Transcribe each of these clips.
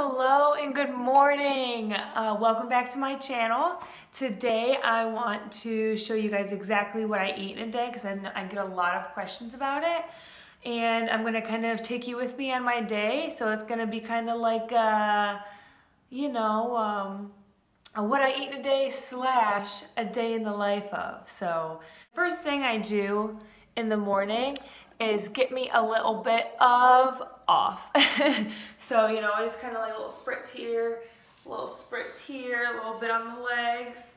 Hello and good morning. Uh, welcome back to my channel. Today I want to show you guys exactly what I eat in a day because I, I, get a lot of questions about it. And I'm to kind of take you with me on my day. So it's to be kind of like, uh, you know, um, what I eat in a day slash a day in the life of. So first thing I do in the morning is get me a little bit of off. so, you know, I just kind of like little spritz here, little spritz here, a little bit on the legs.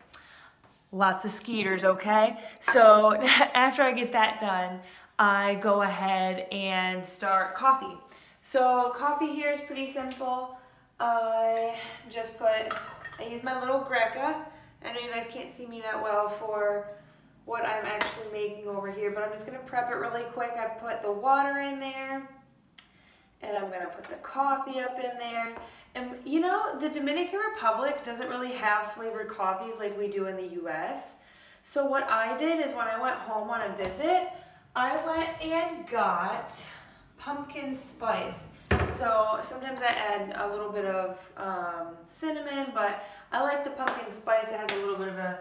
Lots of skeeters, okay? So after I get that done, I go ahead and start coffee. So coffee here is pretty simple. I just put, I use my little Greca. I know you guys can't see me that well for what I'm actually making over here, but I'm just gonna prep it really quick. I put the water in there, and I'm gonna put the coffee up in there. And you know, the Dominican Republic doesn't really have flavored coffees like we do in the US. So what I did is when I went home on a visit, I went and got pumpkin spice. So sometimes I add a little bit of um, cinnamon, but I like the pumpkin spice. It has a little bit of a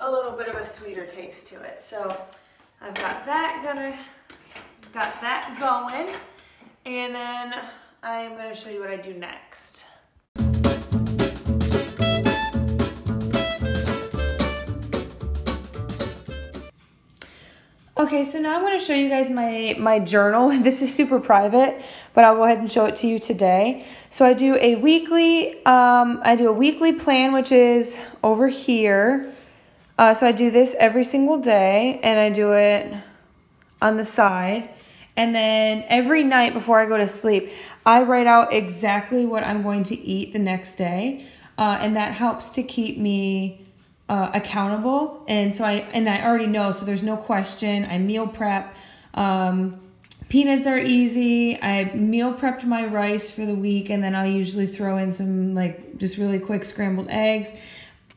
a little bit of a sweeter taste to it. So I've got that gonna, got that going. And then I'm gonna show you what I do next. Okay, so now I'm to show you guys my, my journal. This is super private, but I'll go ahead and show it to you today. So I do a weekly, um, I do a weekly plan, which is over here. Uh, so I do this every single day and I do it on the side. And then every night before I go to sleep, I write out exactly what I'm going to eat the next day. Uh, and that helps to keep me uh, accountable. And so I, and I already know, so there's no question. I meal prep. Um, peanuts are easy. I meal prepped my rice for the week and then I'll usually throw in some like just really quick scrambled eggs.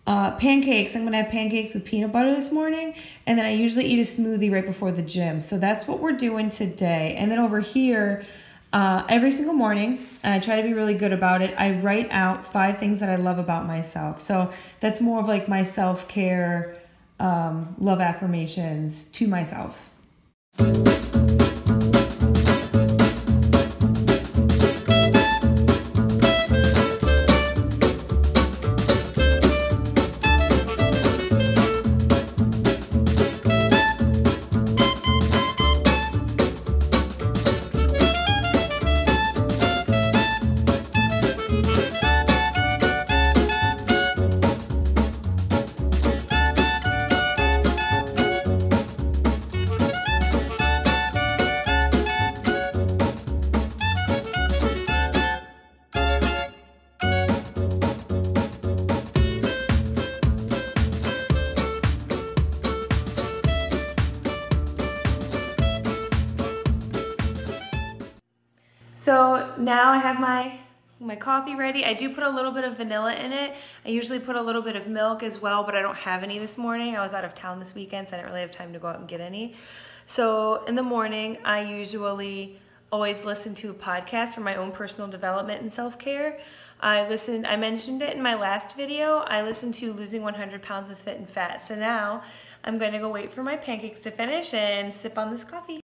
Uh, pancakes, I'm gonna have pancakes with peanut butter this morning, and then I usually eat a smoothie right before the gym. So that's what we're doing today. And then over here, uh, every single morning, I try to be really good about it, I write out five things that I love about myself. So that's more of like my self care, um, love affirmations to myself. So now I have my my coffee ready. I do put a little bit of vanilla in it. I usually put a little bit of milk as well, but I don't have any this morning. I was out of town this weekend, so I didn't really have time to go out and get any. So in the morning, I usually always listen to a podcast for my own personal development and self-care. I listened, I mentioned it in my last video. I listened to Losing 100 Pounds with Phit-N-Phat. So now I'm going to go wait for my pancakes to finish and sip on this coffee.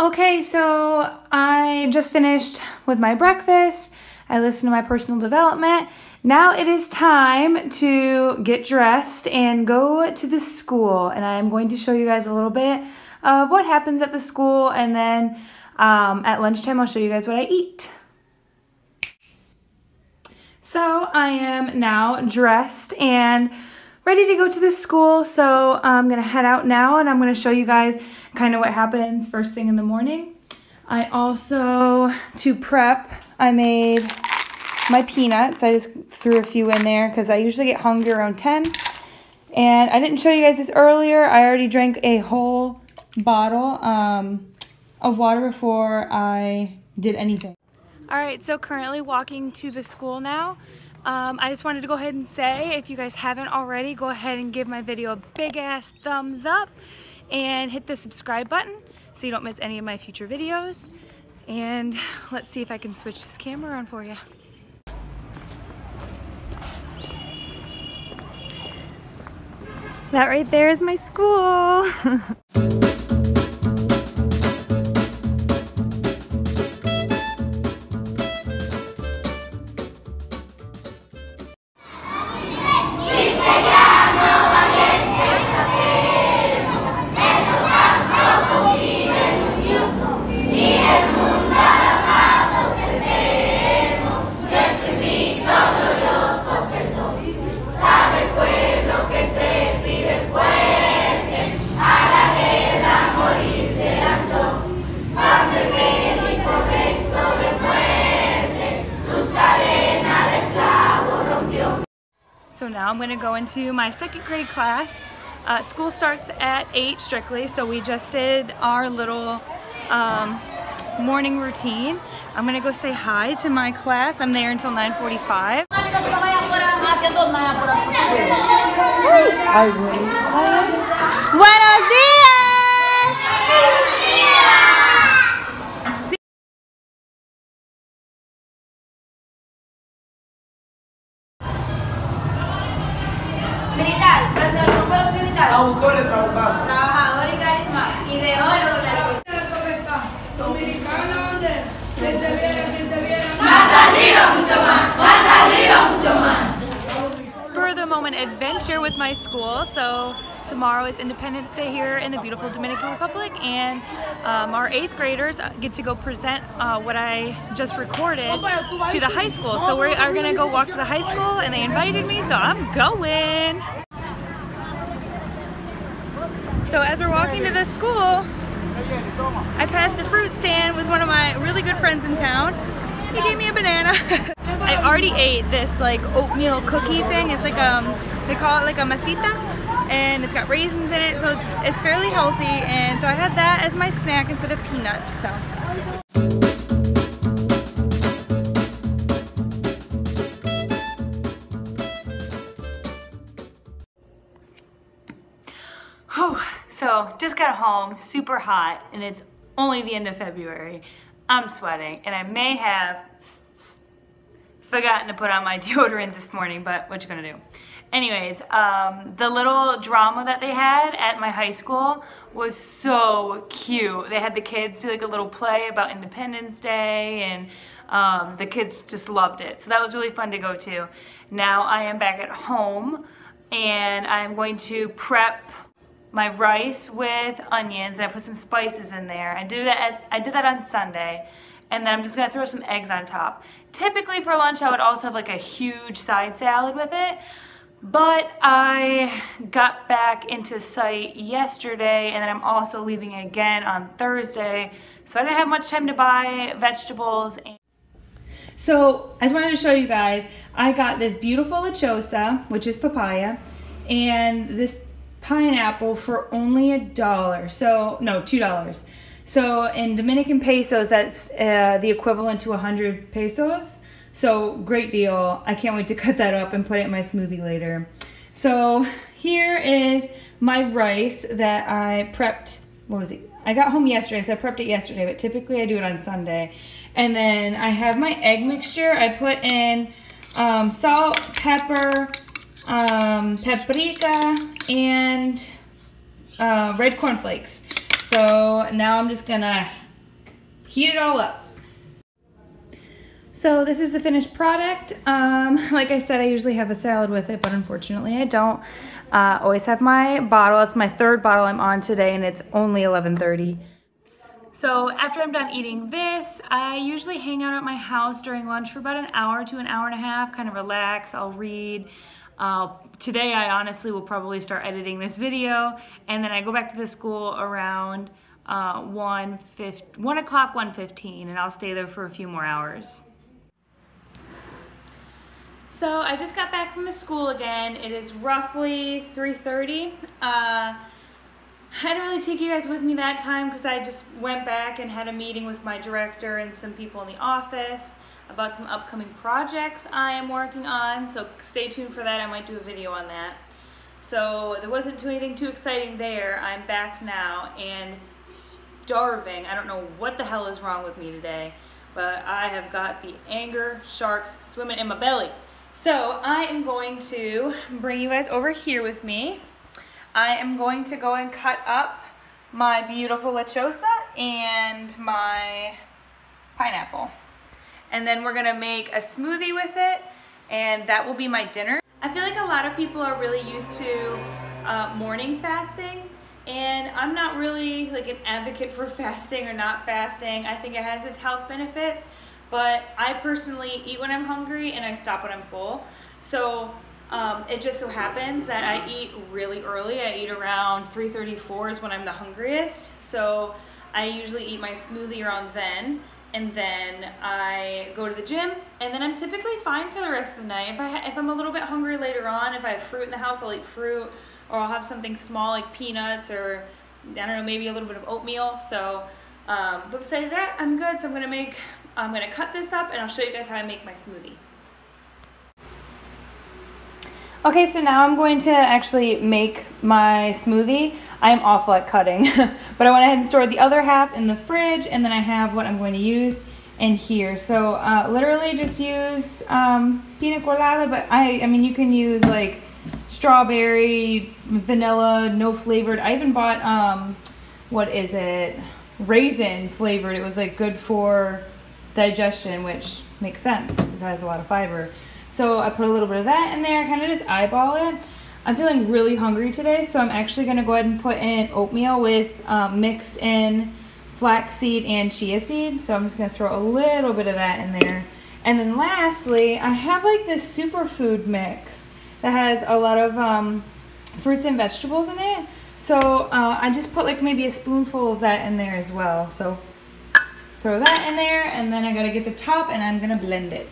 Okay, so I just finished with my breakfast. I listened to my personal development. Now it is time to get dressed and go to the school. And I'm going to show you guys a little bit of what happens at the school. And then um, at lunchtime, I'll show you guys what I eat. So I am now dressed and ready to go to the school. So I'm going to head out now and I'm going to show you guys kind of what happens first thing in the morning. I also, to prep, I made my peanuts. I just threw a few in there because I usually get hungry around 10. And I didn't show you guys this earlier. I already drank a whole bottle um, of water before I did anything. All right, so currently walking to the school now. Um, I just wanted to go ahead and say, if you guys haven't already, go ahead and give my video a big ass thumbs up and hit the subscribe button so you don't miss any of my future videos. And let's see if I can switch this camera on for you. That right there is my school. I'm gonna go into my second grade class. Uh, school starts at 8 strictly, so we just did our little um, morning routine. I'm gonna go say hi to my class. I'm there until 9.45. Buenos Autor Moment adventure with my school. So tomorrow is Independence Day here in the beautiful Dominican Republic, and um, our eighth graders get to go present uh, what I just recorded to the high school. So we are gonna go walk to the high school, and they invited me, so I'm going. So as we're walking to the school, I passed a fruit stand with one of my really good friends in town. He gave me a banana. I already ate this like oatmeal cookie thing. It's like um they call it like a masita and it's got raisins in it so it's, it's fairly healthy and so I had that as my snack instead of peanuts so. Whew. So just got home, super hot, and it's only the end of February. I'm sweating, and I may have forgotten to put on my deodorant this morning, but what you gonna do? Anyways, um, the little drama that they had at my high school was so cute. They had the kids do like a little play about Independence Day and um, the kids just loved it. So that was really fun to go to. Now I am back at home and I'm going to prep my rice with onions and I put some spices in there. I did that at, I did that on Sunday and then I'm just gonna throw some eggs on top. Typically for lunch I would also have like a huge side salad with it but I got back into site yesterday and then I'm also leaving again on Thursday so I didn't have much time to buy vegetables. So I just wanted to show you guys, I got this beautiful lechosa, which is papaya, and this pineapple for only a dollar. So, no, two dollars. So in Dominican pesos, that's uh, the equivalent to 100 pesos. So great deal. I can't wait to cut that up and put it in my smoothie later. So here is my rice that I prepped, what was it? I got home yesterday, so I prepped it yesterday, but typically I do it on Sunday. And then I have my egg mixture. I put in um, salt, pepper, um, paprika, and uh, red corn flakes. So now I'm just gonna heat it all up. So this is the finished product. Um, like I said, I usually have a salad with it, but unfortunately I don't. Uh, always have my bottle. It's my third bottle I'm on today and it's only 11.30. So after I'm done eating this, I usually hang out at my house during lunch for about an hour to an hour and a half, kind of relax, I'll read. Uh, today I honestly will probably start editing this video and then I go back to the school around uh, 1, 1 o'clock, 1.15 and I'll stay there for a few more hours. So I just got back from the school again. It is roughly 3.30. Uh, I didn't really take you guys with me that time because I just went back and had a meeting with my director and some people in the office about some upcoming projects I am working on. So stay tuned for that. I might do a video on that. So there wasn't too anything too exciting there. I'm back now and starving. I don't know what the hell is wrong with me today, but I have got the anger sharks swimming in my belly. So I am going to bring you guys over here with me. I am going to go and cut up my beautiful lechosa and my pineapple. And then we're gonna make a smoothie with it and that will be my dinner. I feel like a lot of people are really used to uh, morning fasting and I'm not really like an advocate for fasting or not fasting. I think it has its health benefits, but I personally eat when I'm hungry and I stop when I'm full. So um, it just so happens that I eat really early. I eat around 3.34 is when I'm the hungriest. So I usually eat my smoothie around then and then I go to the gym, and then I'm typically fine for the rest of the night. If, I if I'm a little bit hungry later on, if I have fruit in the house, I'll eat fruit, or I'll have something small like peanuts, or I don't know, maybe a little bit of oatmeal. So, um, but besides that, I'm good. So I'm gonna make, I'm gonna cut this up, and I'll show you guys how I make my smoothie. Okay, so now I'm going to actually make my smoothie. I am awful at cutting, but I went ahead and stored the other half in the fridge, and then I have what I'm going to use in here. So uh, literally just use um, pina colada, but I, I mean, you can use like strawberry, vanilla, no flavored. I even bought, um, what is it, raisin flavored. It was like good for digestion, which makes sense because it has a lot of fiber. So I put a little bit of that in there, kind of just eyeball it. I'm feeling really hungry today, so I'm actually gonna go ahead and put in oatmeal with um, mixed in flaxseed and chia seed. So I'm just gonna throw a little bit of that in there. And then lastly, I have like this superfood mix that has a lot of um, fruits and vegetables in it. So uh, I just put like maybe a spoonful of that in there as well. So throw that in there and then I gotta get the top and I'm gonna blend it.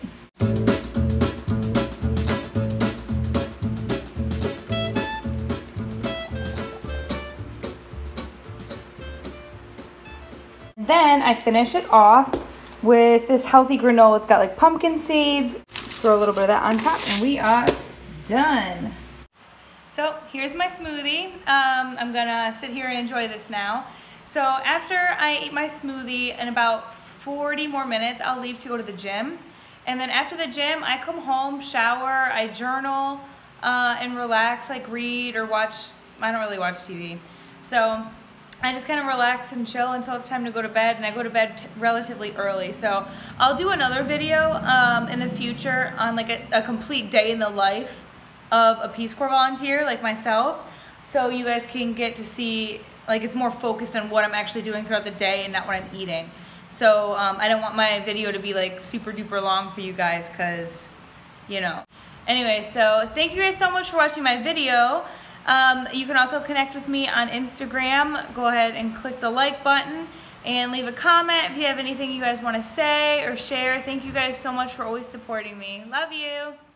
Then I finish it off with this healthy granola. It's got like pumpkin seeds. Throw a little bit of that on top and we are done. So here's my smoothie. Um, I'm gonna sit here and enjoy this now. So after I eat my smoothie in about 40 more minutes, I'll leave to go to the gym. And then after the gym, I come home, shower, I journal, uh, and relax, like read or watch, I don't really watch TV. So I just kind of relax and chill until it's time to go to bed, and I go to bed relatively early. So I'll do another video um, in the future on like a, a, complete day in the life of a Peace Corps volunteer like myself, so you guys can get to see like it's more focused on what I'm actually doing throughout the day and not what I'm eating. So um, I don't want my video to be like super duper long for you guys because, you know. Anyway, so thank you guys so much for watching my video. Um, you can also connect with me on Instagram. Go ahead and click the like button and leave a comment if you have anything you guys want to say or share. Thank you guys so much for always supporting me. Love you.